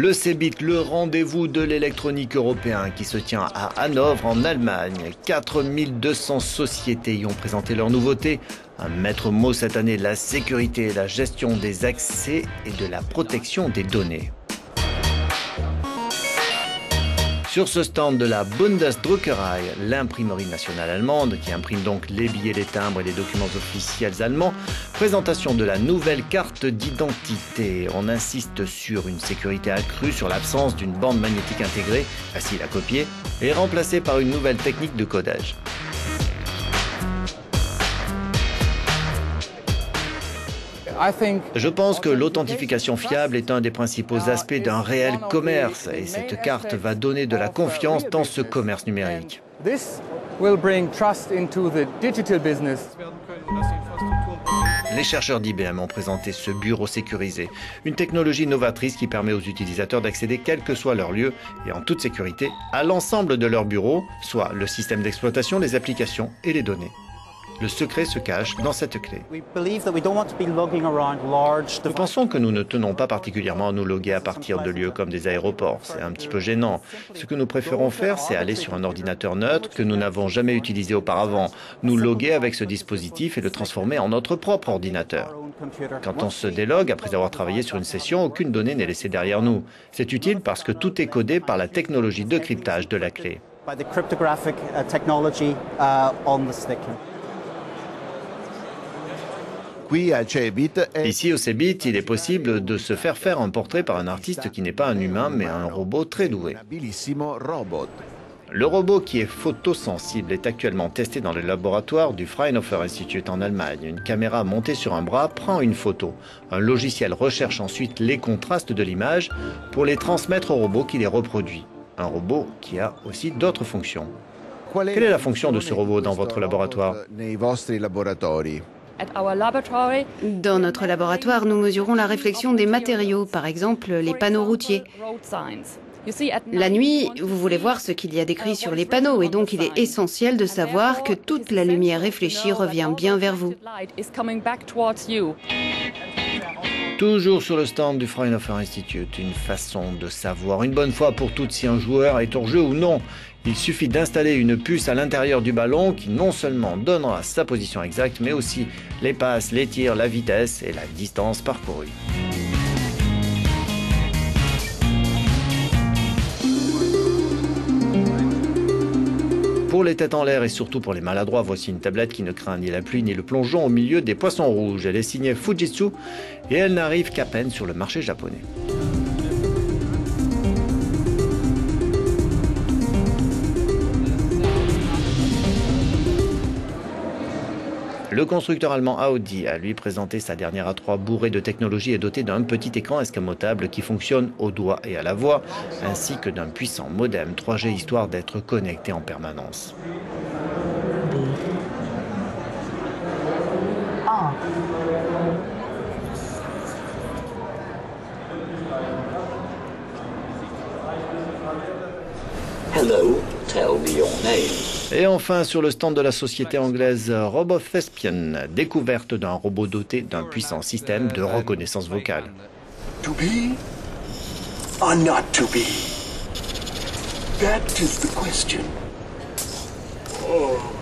Le CEBIT, le rendez-vous de l'électronique européen qui se tient à Hanovre en Allemagne. 4200 sociétés y ont présenté leurs nouveautés. Un maître mot cette année, la sécurité, la gestion des accès et de la protection des données. Sur ce stand de la Bundesdruckerei, l'imprimerie nationale allemande, qui imprime donc les billets, les timbres et les documents officiels allemands, présentation de la nouvelle carte d'identité. On insiste sur une sécurité accrue, sur l'absence d'une bande magnétique intégrée, facile à copier, et remplacée par une nouvelle technique de codage. Je pense que l'authentification fiable est un des principaux aspects d'un réel commerce et cette carte va donner de la confiance dans ce commerce numérique. Les chercheurs d'IBM ont présenté ce bureau sécurisé, une technologie novatrice qui permet aux utilisateurs d'accéder quel que soit leur lieu et en toute sécurité à l'ensemble de leur bureau, soit le système d'exploitation, les applications et les données. Le secret se cache dans cette clé. Nous pensons que nous ne tenons pas particulièrement à nous loguer à partir de lieux comme des aéroports. C'est un petit peu gênant. Ce que nous préférons faire, c'est aller sur un ordinateur neutre que nous n'avons jamais utilisé auparavant, nous loguer avec ce dispositif et le transformer en notre propre ordinateur. Quand on se délogue après avoir travaillé sur une session, aucune donnée n'est laissée derrière nous. C'est utile parce que tout est codé par la technologie de cryptage de la clé. Ici au CEBIT, il est possible de se faire faire un portrait par un artiste qui n'est pas un humain mais un robot très doué. Le robot qui est photosensible est actuellement testé dans le laboratoire du Fraunhofer Institute en Allemagne. Une caméra montée sur un bras prend une photo. Un logiciel recherche ensuite les contrastes de l'image pour les transmettre au robot qui les reproduit. Un robot qui a aussi d'autres fonctions. Quelle est la fonction de ce robot dans votre laboratoire? Dans notre laboratoire, nous mesurons la réflexion des matériaux, par exemple les panneaux routiers. La nuit, vous voulez voir ce qu'il y a décrit sur les panneaux et donc il est essentiel de savoir que toute la lumière réfléchie revient bien vers vous. Toujours sur le stand du Fraunhofer Institute, une façon de savoir une bonne fois pour toutes si un joueur est hors jeu ou non. Il suffit d'installer une puce à l'intérieur du ballon qui non seulement donnera sa position exacte, mais aussi les passes, les tirs, la vitesse et la distance parcourue. Pour les têtes en l'air et surtout pour les maladroits, voici une tablette qui ne craint ni la pluie ni le plongeon au milieu des poissons rouges. Elle est signée Fujitsu et elle n'arrive qu'à peine sur le marché japonais. Le constructeur allemand Audi a lui présenté sa dernière A3 bourrée de technologie et dotée d'un petit écran escamotable qui fonctionne au doigt et à la voix, ainsi que d'un puissant modem 3G histoire d'être connecté en permanence. Hello, et enfin, sur le stand de la société anglaise euh, Robothespian, découverte d'un robot doté d'un puissant système de reconnaissance vocale. To be or not to be? That is the question. Oh.